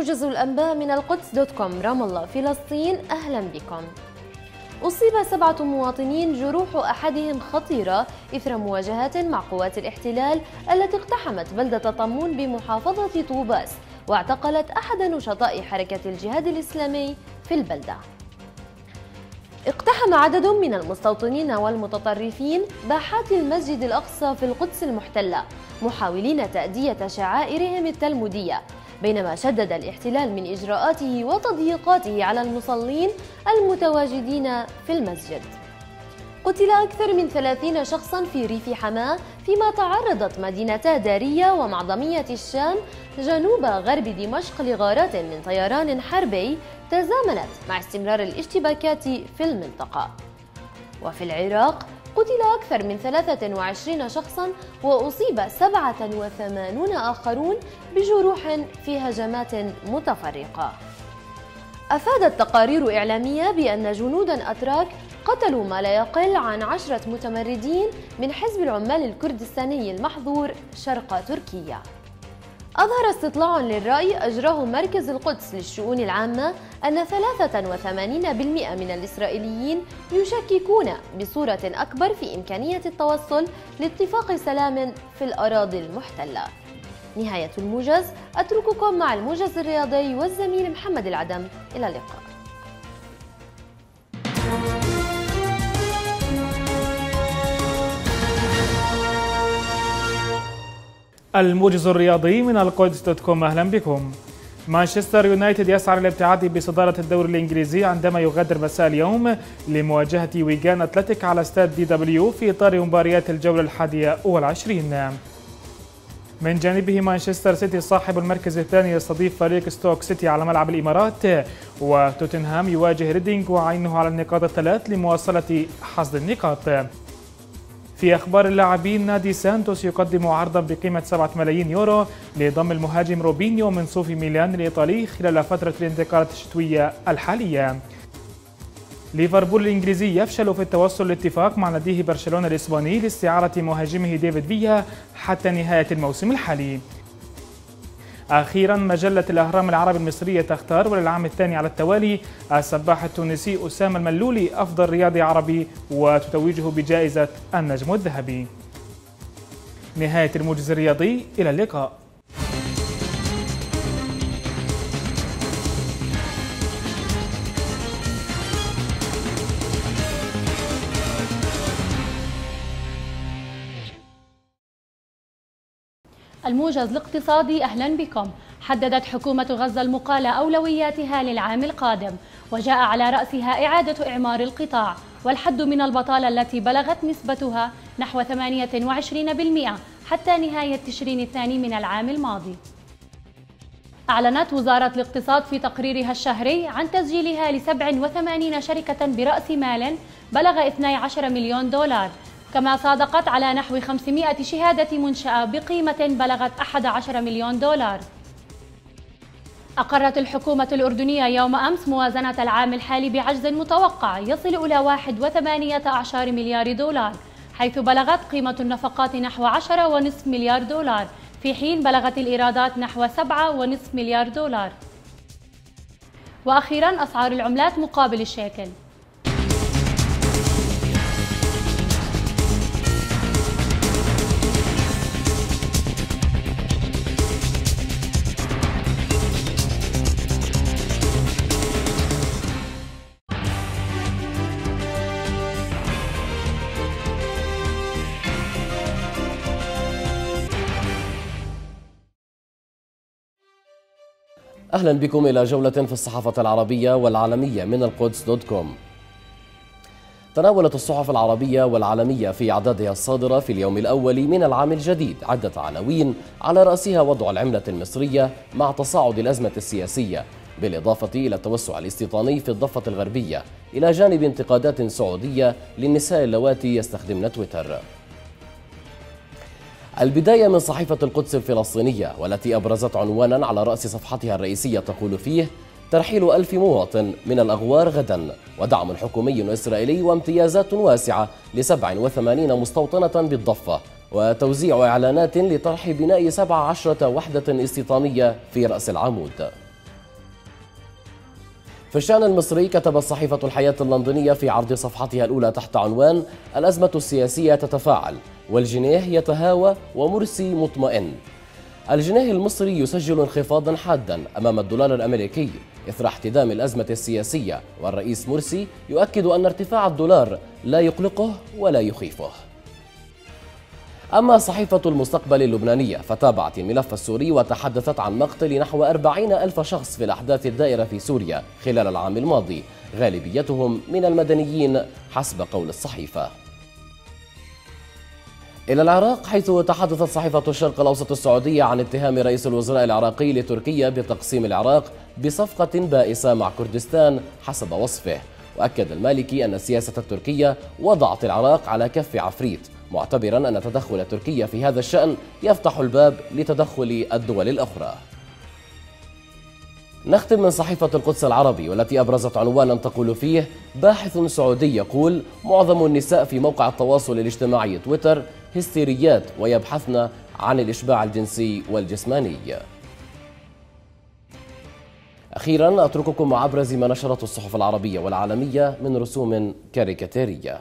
موجز الأنباء من القدس دوت كوم. رام الله فلسطين أهلا بكم. أصيب سبعة مواطنين جروح أحدهم خطيرة إثر مواجهات مع قوات الاحتلال التي اقتحمت بلدة طمون بمحافظة طوباس واعتقلت أحد نشطاء حركة الجهاد الإسلامي في البلدة. اقتحم عدد من المستوطنين والمتطرفين باحات المسجد الأقصى في القدس المحتلة محاولين تأدية شعائرهم التلمودية بينما شدد الاحتلال من إجراءاته وتضييقاته على المصلين المتواجدين في المسجد. قتل أكثر من 30 شخصا في ريف حماة فيما تعرضت مدينتا دارية ومعظمية الشام جنوب غرب دمشق لغارات من طيران حربي تزامنت مع استمرار الاشتباكات في المنطقة. وفي العراق قتل أكثر من 23 شخصا وأصيب 87 آخرون بجروح في هجمات متفرقة. أفادت تقارير إعلامية بأن جنودا أتراك قتلوا ما لا يقل عن عشرة متمردين من حزب العمال الكردستاني المحظور شرق تركيا. أظهر استطلاع للرأي أجراه مركز القدس للشؤون العامة أن 83% من الإسرائيليين يشككون بصورة أكبر في إمكانية التوصل لاتفاق سلام في الأراضي المحتلة. نهاية الموجز أترككم مع الموجز الرياضي والزميل محمد العدم. إلى اللقاء. الموجز الرياضي من القدس دوت كوم أهلا بكم. مانشستر يونايتد يسعى للابتعاد بصدارة الدوري الإنجليزي عندما يغادر مساء اليوم لمواجهة ويغان أتلتيك على استاد دي دبليو في إطار مباريات الجولة الحادية والعشرين. من جانبه مانشستر سيتي صاحب المركز الثاني يستضيف فريق ستوك سيتي على ملعب الإمارات وتوتنهام يواجه ريدينغ وعينه على النقاط الثلاث لمواصلة حصد النقاط. في أخبار اللاعبين نادي سانتوس يقدم عرضا بقيمة 7 ملايين يورو لضم المهاجم روبينيو من صوفي ميلان الإيطالي خلال فترة الانتقالات الشتوية الحالية. ليفربول الإنجليزي يفشل في التوصل لاتفاق مع ناديه برشلونة الإسباني لاستعارة مهاجمه ديفيد فيا حتى نهاية الموسم الحالي. أخيرا مجلة الأهرام العربي المصرية تختار وللعام الثاني على التوالي السباح التونسي أسامة الملولي أفضل رياضي عربي وتتوجه بجائزة النجم الذهبي. نهاية الموجز الرياضي إلى اللقاء. الموجز الاقتصادي أهلا بكم. حددت حكومة غزة المقالة أولوياتها للعام القادم وجاء على رأسها إعادة إعمار القطاع والحد من البطالة التي بلغت نسبتها نحو 28% حتى نهاية تشرين الثاني من العام الماضي. أعلنت وزارة الاقتصاد في تقريرها الشهري عن تسجيلها ل 87 شركة برأس مال بلغ 12 مليون دولار كما صادقت على نحو 500 شهادة منشأة بقيمة بلغت 11 مليون دولار. أقرت الحكومة الأردنية يوم أمس موازنة العام الحالي بعجز متوقع يصل إلى 1.8 مليار دولار حيث بلغت قيمة النفقات نحو 10.5 مليار دولار في حين بلغت الإيرادات نحو 7.5 مليار دولار. وأخيرا أسعار العملات مقابل الشيكل أهلا بكم إلى جولة في الصحافة العربية والعالمية من القدس دوت كوم. تناولت الصحف العربية والعالمية في أعدادها الصادرة في اليوم الأول من العام الجديد عدة عناوين على رأسها وضع العملة المصرية مع تصاعد الأزمة السياسية بالإضافة إلى التوسع الاستيطاني في الضفة الغربية إلى جانب انتقادات سعودية للنساء اللواتي يستخدمن تويتر. البداية من صحيفة القدس الفلسطينية والتي أبرزت عنوانا على رأس صفحتها الرئيسية تقول فيه ترحيل ألف مواطن من الأغوار غدا ودعم حكومي إسرائيلي وامتيازات واسعة ل 87 مستوطنة بالضفة وتوزيع إعلانات لطرح بناء 17 وحدة استيطانية في رأس العمود. في الشأن المصري كتبت صحيفة الحياة اللندنية في عرض صفحتها الأولى تحت عنوان الأزمة السياسية تتفاعل والجنيه يتهاوى ومرسي مطمئن الجنيه المصري يسجل انخفاضا حادا أمام الدولار الأمريكي إثر احتدام الأزمة السياسية والرئيس مرسي يؤكد أن ارتفاع الدولار لا يقلقه ولا يخيفه. أما صحيفة المستقبل اللبنانية فتابعت الملف السوري وتحدثت عن مقتل نحو أربعين ألف شخص في الأحداث الدائرة في سوريا خلال العام الماضي غالبيتهم من المدنيين حسب قول الصحيفة. إلى العراق حيث تحدثت صحيفة الشرق الأوسط السعودية عن اتهام رئيس الوزراء العراقي لتركيا بتقسيم العراق بصفقة بائسة مع كردستان حسب وصفه. وأكد المالكي أن السياسة التركية وضعت العراق على كف عفريت معتبرا أن تدخل تركيا في هذا الشأن يفتح الباب لتدخل الدول الأخرى. نختم من صحيفة القدس العربي والتي أبرزت عنوانا تقول فيه باحث سعودي يقول معظم النساء في موقع التواصل الاجتماعي تويتر هستيريات ويبحثن عن الإشباع الجنسي والجسماني. أخيرا أترككم مع أبرز ما نشرته الصحف العربية والعالمية من رسوم كاريكاتيرية.